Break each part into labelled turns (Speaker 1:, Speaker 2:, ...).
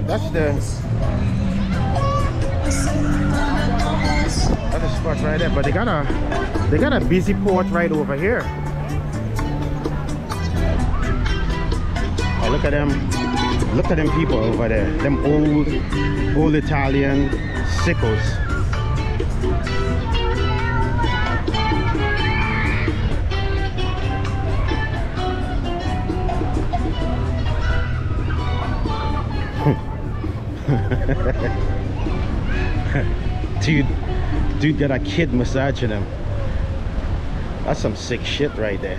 Speaker 1: That's the the spot right there. But they got a they got a busy port right over here. Oh, look at them! Look at them people over there. Them old old Italian sickles. Dude, dude got a kid massaging him. That's some sick shit right there.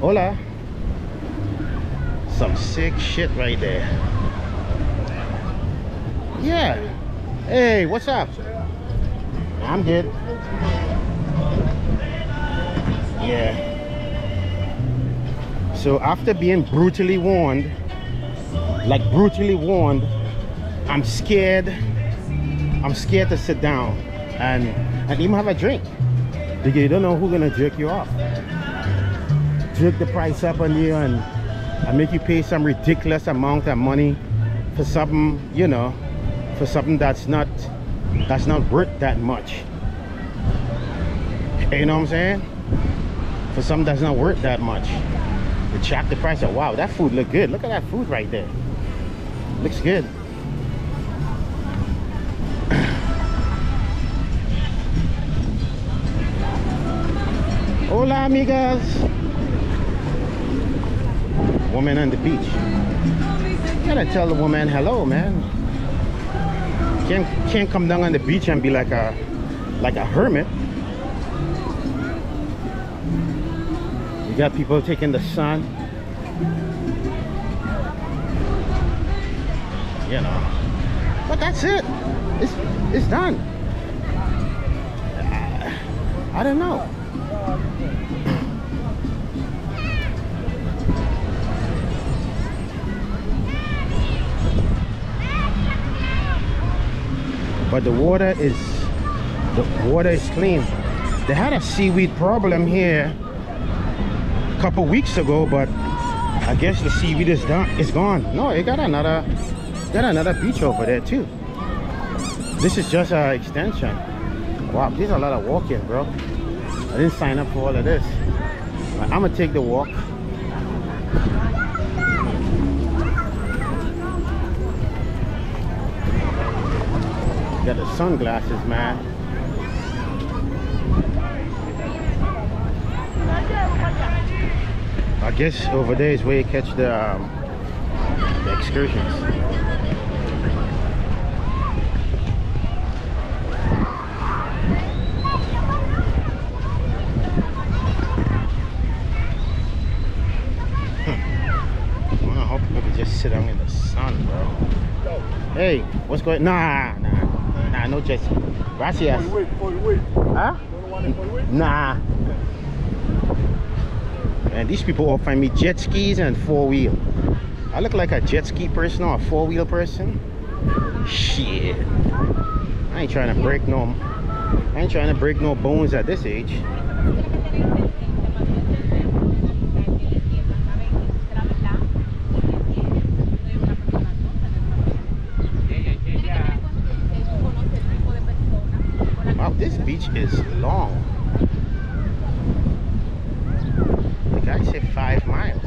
Speaker 1: Hola. Some sick shit right there. Yeah. Hey, what's up? I'm good. Yeah. So after being brutally warned, like brutally warned, I'm scared. I'm scared to sit down and and even have a drink. Because you don't know who's gonna jerk you off. Jerk the price up on you and, and make you pay some ridiculous amount of money for something, you know, for something that's not that's not worth that much. You know what I'm saying? For something that's not worth that much. To jack the price up. Wow, that food look good. Look at that food right there. Looks good. Hola, amigas. Woman on the beach. Gotta tell the woman hello, man. Can't can't come down on the beach and be like a like a hermit. You got people taking the sun. You know. But that's it. It's it's done. I, I don't know. But the water is the water is clean. They had a seaweed problem here a couple weeks ago but i guess the seaweed is done it's gone. No it got another got another beach over there too. This is just an extension. Wow there's a lot of walking bro i didn't sign up for all of this but i'm gonna take the walk got the sunglasses, man. I guess over there is where you catch the, um, the excursions. I hope we can just sit down in the sun, bro. Hey, what's going? Nah, nah, nah, no Jesse. Gracias. Huh? Nah. And these people offer me jet skis and four wheel. I look like a jet ski person or a four wheel person. Shit. I ain't trying to break no. I ain't trying to break no bones at this age. Wow, this beach is long. The guy said five miles.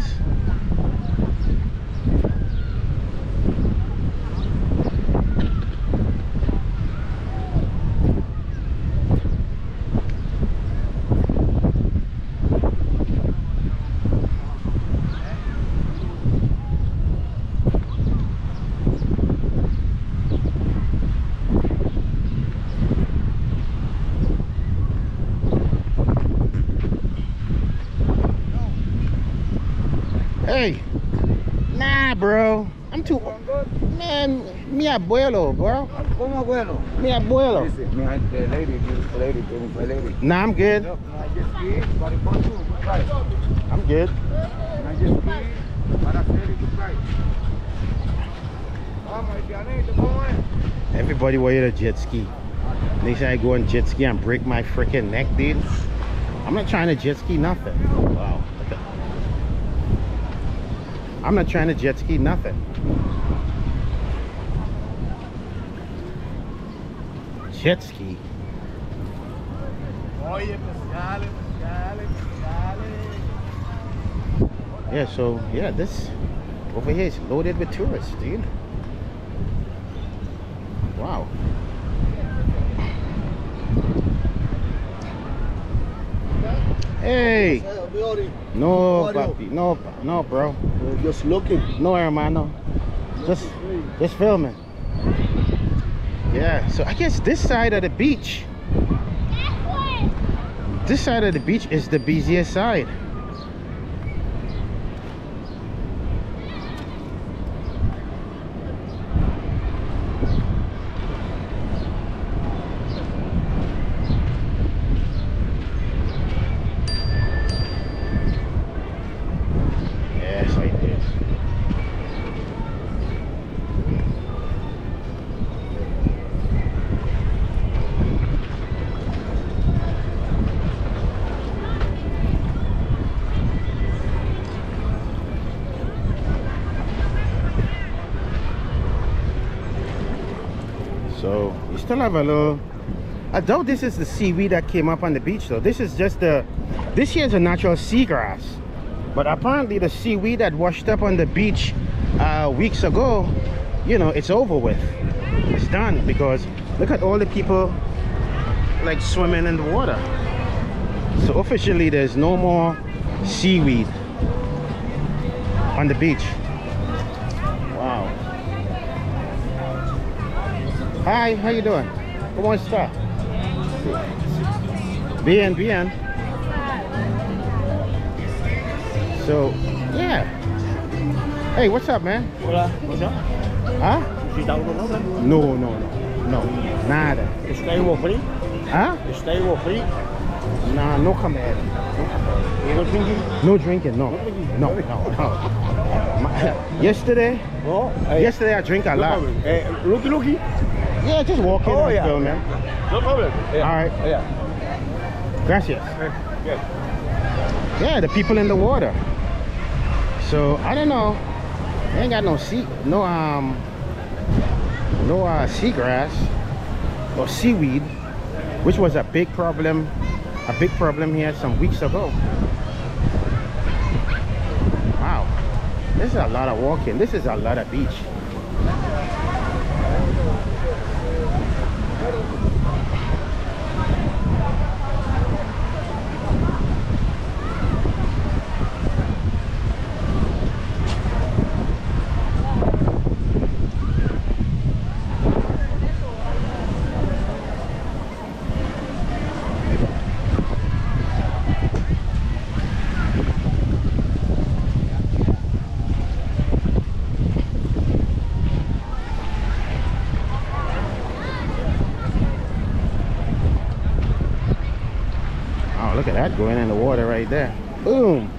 Speaker 1: Hey, nah, bro. I'm too. Man, mi abuelo, bro. Mi abuelo.
Speaker 2: Mi gente, lady, beautiful lady, beautiful lady.
Speaker 1: Nah, I'm good.
Speaker 2: Look, my jet ski, para por tu, good price.
Speaker 1: I'm good.
Speaker 2: My jet ski, para hacer good price. Vamos, Indianito, ¿cómo es?
Speaker 1: Everybody wanted a jet ski. They say I go on jet ski and break my freaking neck, dude. I'm not trying to jet ski nothing. Wow. I'm not trying to jet ski nothing. Jet ski. Yeah, so yeah, this over here is loaded with tourists, dude. No, papi, no, no, bro,
Speaker 3: Just looking.
Speaker 1: no, hermano, just, just filming. Yeah, so I guess this side of the beach, this side of the beach is the busiest side. Little. I doubt this is the seaweed that came up on the beach though. This is just the. This here is a natural seagrass, but apparently the seaweed that washed up on the beach uh, weeks ago, you know, it's over with. It's done because look at all the people like swimming in the water. So officially, there's no more seaweed on the beach. Hi, how you doing? ¿Cómo está? Bien, bien. So, yeah. Hey, what's up, man?
Speaker 3: Hola, what's up?
Speaker 1: Huh?
Speaker 3: ¿Necesita algo nombre?
Speaker 1: No, no, no. No, nada.
Speaker 3: ¿Está igual free?
Speaker 1: Huh?
Speaker 3: ¿Está igual free?
Speaker 1: Nah, no comer.
Speaker 3: ¿You go drinking?
Speaker 1: No drinking, no. No, no, no. Yesterday,
Speaker 3: No. Hey,
Speaker 1: yesterday I drink a
Speaker 3: no
Speaker 1: lot.
Speaker 3: problem. Eh, looky, looky.
Speaker 1: Yeah, just walking
Speaker 3: Oh,
Speaker 1: and
Speaker 3: yeah.
Speaker 1: filming.
Speaker 3: No problem. Yeah.
Speaker 1: All right.
Speaker 3: Yeah.
Speaker 1: Gracias.
Speaker 3: Yeah.
Speaker 1: Yeah, the people in the water. So I don't know. They ain't got no sea, no um, no uh, seagrass or seaweed, which was a big problem, a big problem here some weeks ago. Wow, this is a lot of walking. This is a lot of beach. Oh, look at that going in the water right there. Boom.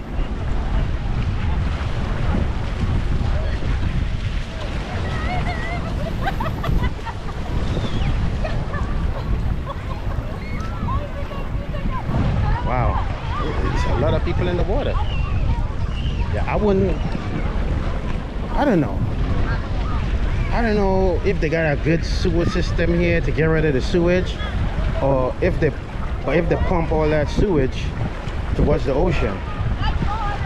Speaker 1: Wow. There's a lot of people in the water. Yeah, I wouldn't. I don't know. I don't know if they got a good sewer system here to get rid of the sewage, or if they, or if they pump all that sewage towards the ocean.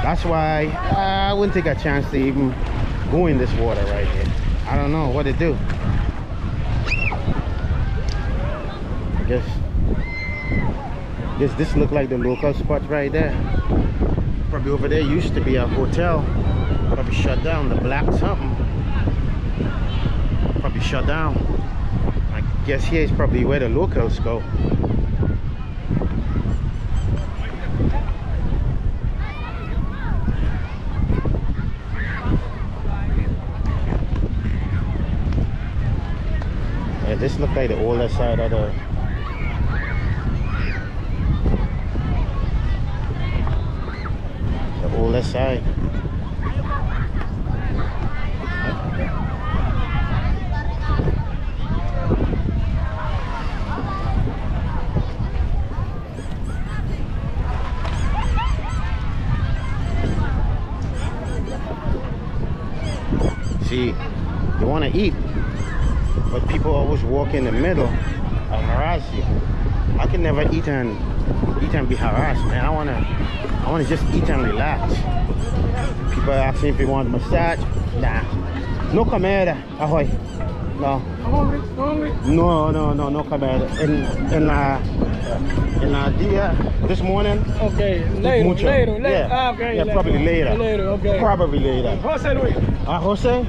Speaker 1: That's why I wouldn't take a chance to even go in this water right here. I don't know what to do. I guess, guess this look like the local spot right there. Probably over there used to be a hotel. Probably shut down. The black something. Probably shut down. I guess here is probably where the locals go. This look like the older side of the the older side. See, you want to eat, but people always walk in the middle and harass you. I can never eat and eat and be harassed, man. I wanna I wanna just eat and relax. People asking if you want a massage. Nah. No comida. Ahoy. No. No, no, no, no comida. In in uh in uh dia this morning.
Speaker 4: Okay, later,
Speaker 1: mucho.
Speaker 4: later, later.
Speaker 1: Yeah.
Speaker 4: Ah, okay,
Speaker 1: Yeah, probably later.
Speaker 4: Later, okay.
Speaker 1: Probably later.
Speaker 4: Jose Luis.
Speaker 1: Uh Jose?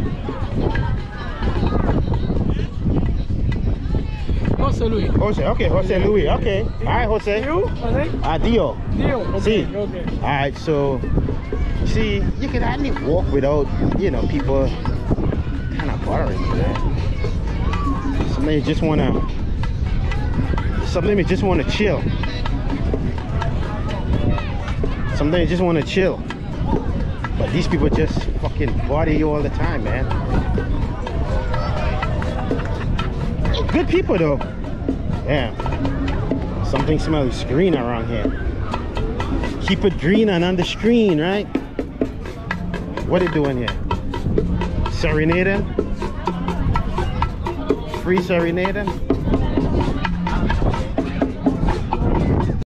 Speaker 4: Jose Luis.
Speaker 1: Jose, okay, Jose Luis. Okay. Alright, Jose.
Speaker 4: You? Jose?
Speaker 1: Uh Dio.
Speaker 4: Dio. Okay,
Speaker 1: See.
Speaker 4: okay.
Speaker 1: Alright, so see, you can hardly walk without, you know, people kind of bothering you, man. Sometimes you just wanna, sometimes you just wanna chill. Sometimes you just wanna chill. But these people just fucking bother you all the time, man. Good people though. Yeah. Something smells green around here. Keep it green and on the screen, right? What are you doing here? Serenading? Free serenading?